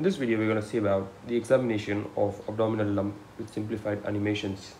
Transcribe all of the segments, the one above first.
In this video, we're going to see about the examination of abdominal lump with simplified animations.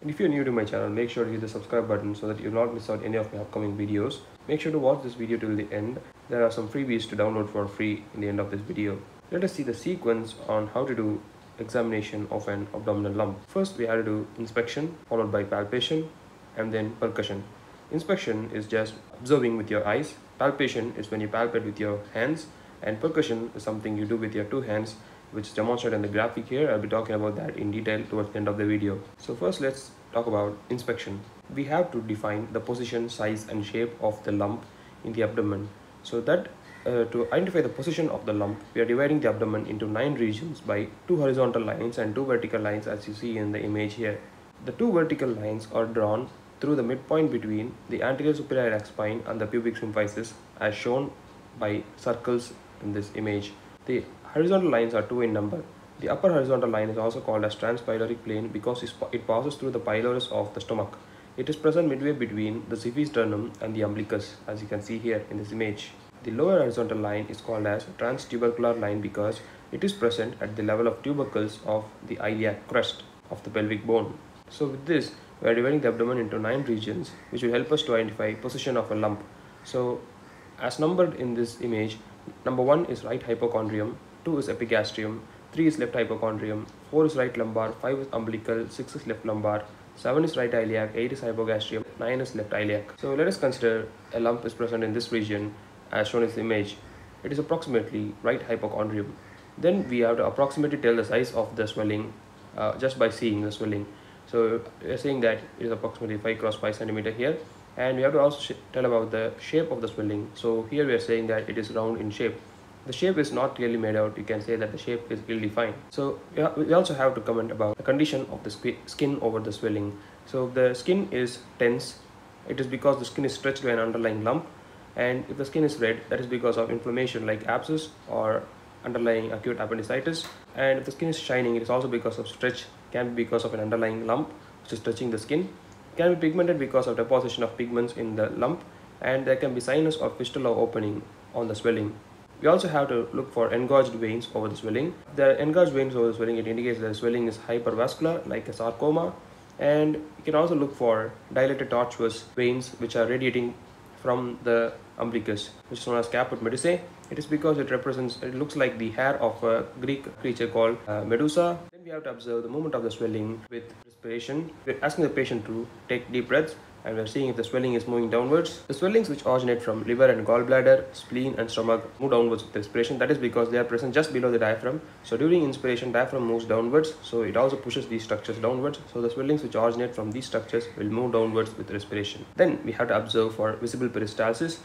And if you're new to my channel, make sure to hit the subscribe button so that you'll not miss out any of my upcoming videos. Make sure to watch this video till the end. There are some freebies to download for free in the end of this video. Let us see the sequence on how to do examination of an abdominal lump. First, we have to do inspection, followed by palpation, and then percussion. Inspection is just observing with your eyes. Palpation is when you palpate with your hands. And percussion is something you do with your two hands, which is demonstrated in the graphic here. I'll be talking about that in detail towards the end of the video. So first, let's talk about inspection. We have to define the position, size, and shape of the lump in the abdomen. So that uh, to identify the position of the lump, we are dividing the abdomen into nine regions by two horizontal lines and two vertical lines as you see in the image here. The two vertical lines are drawn through the midpoint between the anterior superior spine and the pubic symphysis as shown by circles in this image. The horizontal lines are two in number. The upper horizontal line is also called as transpyloric plane because it passes through the pylorus of the stomach. It is present midway between the xiphisternum and the umbilicus as you can see here in this image. The lower horizontal line is called as transtubercular line because it is present at the level of tubercles of the iliac crest of the pelvic bone. So with this, we are dividing the abdomen into nine regions which will help us to identify position of a lump. So as numbered in this image, number 1 is right hypochondrium, 2 is epigastrium, 3 is left hypochondrium, 4 is right lumbar, 5 is umbilical, 6 is left lumbar, 7 is right iliac, 8 is hypogastrium, 9 is left iliac. So let us consider a lump is present in this region as shown in the image. It is approximately right hypochondrium. Then we have to approximately tell the size of the swelling uh, just by seeing the swelling. So we are saying that it is approximately 5 cross 5 centimeter here and we have to also tell about the shape of the swelling. So here we are saying that it is round in shape. The shape is not clearly made out. You can say that the shape is ill defined. So we also have to comment about the condition of the skin over the swelling. So the skin is tense. It is because the skin is stretched by an underlying lump and if the skin is red that is because of inflammation like abscess or underlying acute appendicitis and if the skin is shining it is also because of stretch can be because of an underlying lump which is stretching the skin can be pigmented because of deposition of pigments in the lump and there can be sinus or fistula opening on the swelling we also have to look for engorged veins over the swelling. The engorged veins over the swelling. It indicates that the swelling is hypervascular like a sarcoma. And you can also look for dilated tortuous veins which are radiating from the umbilicus, which is known as caput medusae. It is because it represents, it looks like the hair of a Greek creature called uh, Medusa. Then we have to observe the movement of the swelling with respiration. We're asking the patient to take deep breaths and we're seeing if the swelling is moving downwards. The swellings which originate from liver and gallbladder, spleen and stomach move downwards with respiration. That is because they are present just below the diaphragm. So during inspiration, diaphragm moves downwards. So it also pushes these structures downwards. So the swellings which originate from these structures will move downwards with respiration. Then we have to observe for visible peristalsis.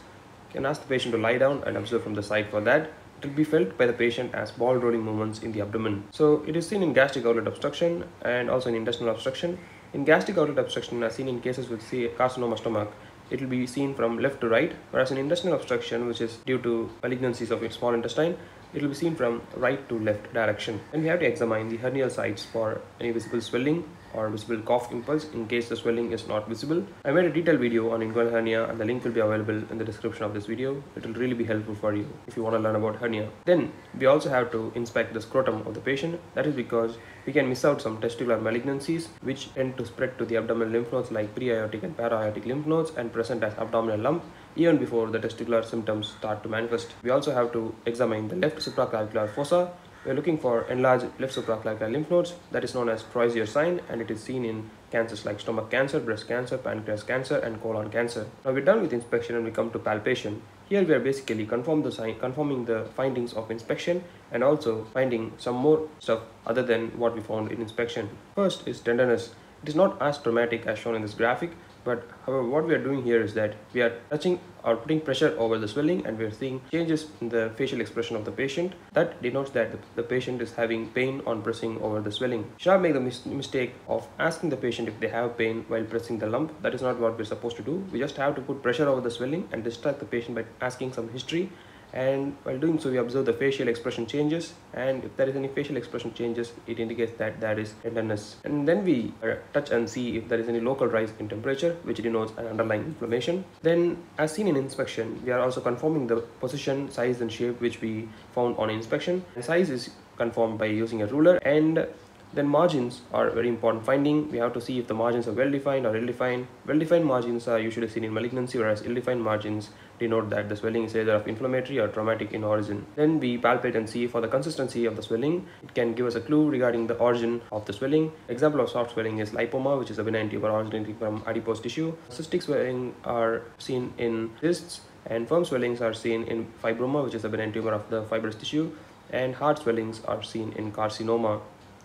You can ask the patient to lie down and observe from the side for that. It will be felt by the patient as ball rolling movements in the abdomen. So it is seen in gastric outlet obstruction and also in intestinal obstruction. In gastric outlet obstruction, as seen in cases with carcinoma stomach, it will be seen from left to right, whereas in intestinal obstruction, which is due to malignancies of small intestine, it will be seen from right to left direction. And we have to examine the hernial sites for any visible swelling or visible cough impulse in case the swelling is not visible. I made a detailed video on inguinal hernia and the link will be available in the description of this video. It will really be helpful for you if you want to learn about hernia. Then we also have to inspect the scrotum of the patient. That is because we can miss out some testicular malignancies which tend to spread to the abdominal lymph nodes like pre-aortic and para-aortic lymph nodes and present as abdominal lump even before the testicular symptoms start to manifest. We also have to examine the left supraclavicular fossa we are looking for enlarged left supraclavicular lymph nodes that is known as Troisier sign and it is seen in cancers like stomach cancer, breast cancer, pancreas cancer and colon cancer. Now we're done with inspection and we come to palpation. Here we are basically confirm the sign, confirming the findings of inspection and also finding some more stuff other than what we found in inspection. First is tenderness. It is not as dramatic as shown in this graphic but however, what we are doing here is that we are touching or putting pressure over the swelling and we are seeing changes in the facial expression of the patient. That denotes that the, patient is having pain on pressing over the swelling. Should I make the mis mistake of asking the patient if they have pain while pressing the lump. That is not what we're supposed to do. We just have to put pressure over the swelling and distract the patient by asking some history and while doing so we observe the facial expression changes. And if there is any facial expression changes it indicates that there is tenderness and then we uh, touch and see if there is any local rise in temperature which denotes an underlying inflammation. Then as seen in inspection we are also confirming the position size and shape which we found on inspection. The size is confirmed by using a ruler. And then margins are very important finding. We have to see if the margins are well defined or ill defined. Well defined margins are usually seen in malignancy whereas ill defined margins denote that the swelling is either of inflammatory or traumatic in origin. Then we palpate and see for the consistency of the swelling. It can give us a clue regarding the origin of the swelling. Example of soft swelling is lipoma which is a benign tumor originating from adipose tissue. Cystic swelling are seen in cysts and firm swellings are seen in fibroma which is a benign tumor of the fibrous tissue and hard swellings are seen in carcinoma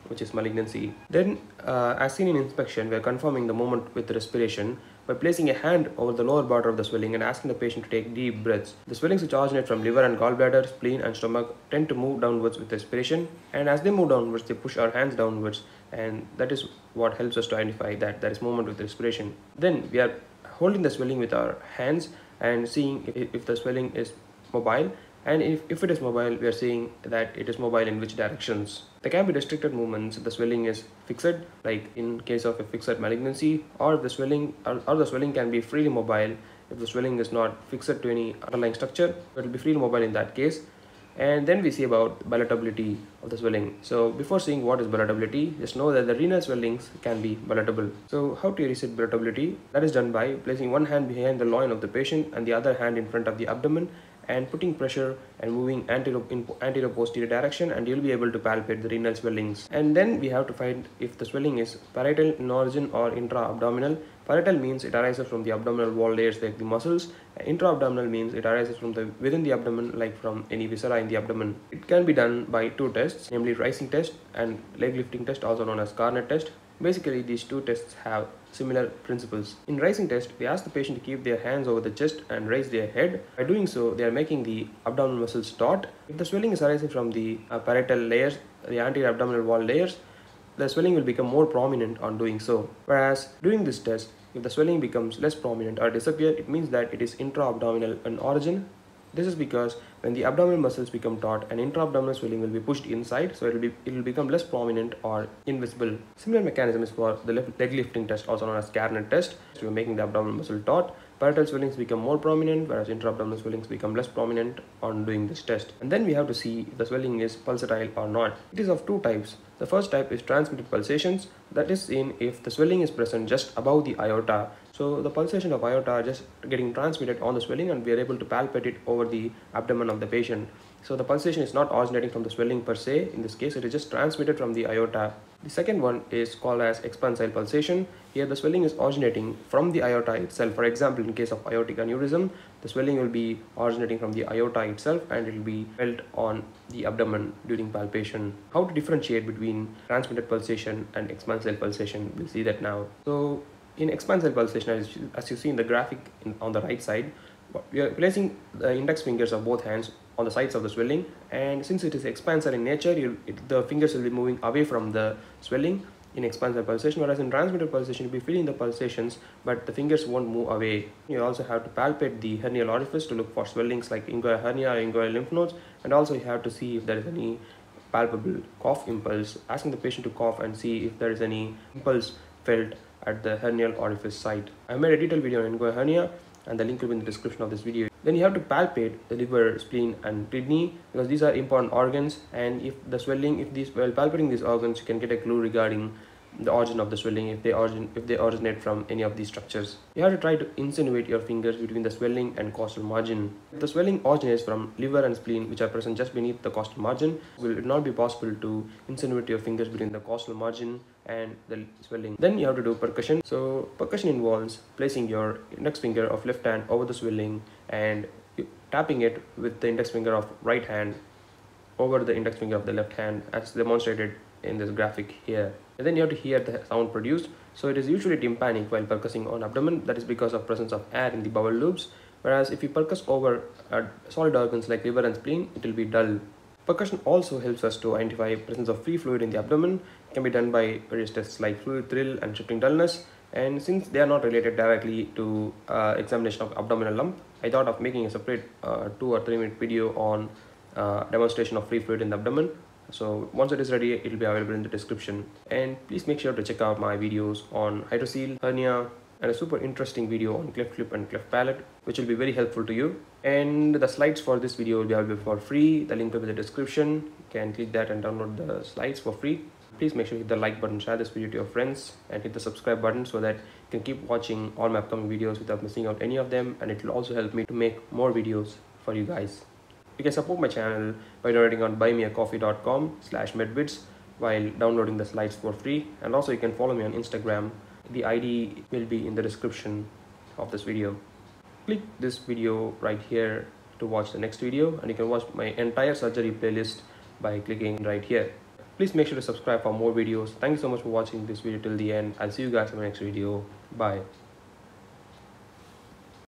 which is malignancy. Then, uh, as seen in inspection, we are confirming the movement with respiration by placing a hand over the lower border of the swelling and asking the patient to take deep breaths. The swellings which originate from liver and gallbladder, spleen and stomach tend to move downwards with respiration and as they move downwards they push our hands downwards and that is what helps us to identify that there is movement with respiration. Then we are holding the swelling with our hands and seeing if, if the swelling is mobile and if, if it is mobile we are seeing that it is mobile in which directions? There can be restricted movements. If the swelling is fixed like in case of a fixed malignancy or the swelling or, or the swelling can be freely mobile if the swelling is not fixed to any underlying structure. It will be freely mobile in that case. And then we see about ballotability of the swelling. So before seeing what is ballotability just know that the renal swellings can be ballotable so how to elicit ballotability that is done by placing one hand behind the loin of the patient and the other hand in front of the abdomen and putting pressure and moving anterior in anterior posterior direction and you'll be able to palpate the renal swellings. And then we have to find if the swelling is parietal in origin or intra-abdominal. Parietal means it arises from the abdominal wall layers like the muscles. Intra-abdominal means it arises from the within the abdomen like from any viscera in the abdomen. It can be done by two tests namely rising test and leg lifting test also known as Garnett test basically these two tests have similar principles. In rising test, we ask the patient to keep their hands over the chest and raise their head. By doing so, they are making the abdominal muscles taut. If the swelling is arising from the uh, parietal layers, the anterior abdominal wall layers, the swelling will become more prominent on doing so. Whereas during this test, if the swelling becomes less prominent or disappear, it means that it is intra-abdominal in origin this is because when the abdominal muscles become taut, an intra-abdominal swelling will be pushed inside, so it will be it will become less prominent or invisible. Similar mechanism is for the leg lifting test, also known as Garnett test. So we're making the abdominal muscle taut. Parietal swellings become more prominent, whereas intra-abdominal swellings become less prominent on doing this test. And then we have to see if the swelling is pulsatile or not. It is of two types. The first type is transmitted pulsations, that is seen if the swelling is present just above the aorta so the pulsation of aorta are just getting transmitted on the swelling and we are able to palpate it over the abdomen of the patient. So the pulsation is not originating from the swelling per se. In this case, it is just transmitted from the aorta. The second one is called as expansile pulsation. Here the swelling is originating from the aorta itself. For example, in case of aortic aneurysm, the swelling will be originating from the aorta itself and it will be felt on the abdomen during palpation. How to differentiate between transmitted pulsation and expansile pulsation, we'll see that now. So in expansile pulsation, as, as you see in the graphic in, on the right side, we are placing the index fingers of both hands on the sides of the swelling and since it is expansile in nature, you, it, the fingers will be moving away from the swelling in expansile pulsation whereas in transmitted pulsation you'll be feeling the pulsations but the fingers won't move away. You also have to palpate the hernial orifice to look for swellings like inguinal hernia or inguinal lymph nodes and also you have to see if there is any palpable cough impulse, asking the patient to cough and see if there is any impulse felt at the hernial orifice site. I made a detailed video on inguinal hernia and the link will be in the description of this video. Then you have to palpate the liver, spleen and kidney because these are important organs and if the swelling, if these, while palpating these organs, you can get a clue regarding the origin of the swelling if they origin if they originate from any of these structures. You have to try to insinuate your fingers between the swelling and costal margin. If the swelling originates from liver and spleen which are present just beneath the costal margin, will it not be possible to insinuate your fingers between the costal margin and the swelling. Then you have to do percussion. So percussion involves placing your index finger of left hand over the swelling and tapping it with the index finger of right hand over the index finger of the left hand as demonstrated in this graphic here and then you have to hear the sound produced. So it is usually tympanic while percussing on abdomen. That is because of presence of air in the bowel loops. Whereas if you percuss over uh, solid organs like liver and spleen it will be dull. Percussion also helps us to identify presence of free fluid in the abdomen. It can be done by various tests like fluid thrill and shifting dullness. And since they are not related directly to uh, examination of abdominal lump i thought of making a separate uh, two or three minute video on uh, demonstration of free fluid in the abdomen so once it is ready it will be available in the description. And please make sure to check out my videos on hydrocele hernia and a super interesting video on cleft lip and cleft palate which will be very helpful to you. And the slides for this video will be available for free. The link will be in the description. You can click that and download the slides for free. Please make sure you hit the like button share this video to your friends and hit the subscribe button so that you can keep watching all my upcoming videos without missing out any of them. And it will also help me to make more videos for you guys you can support my channel by donating on buymeacoffee.com slash medvids while downloading the slides for free. And also you can follow me on instagram. The id will be in the description of this video. Click this video right here to watch the next video and you can watch my entire surgery playlist by clicking right here. Please make sure to subscribe for more videos. Thank you so much for watching this video till the end. I'll see you guys in my next video. Bye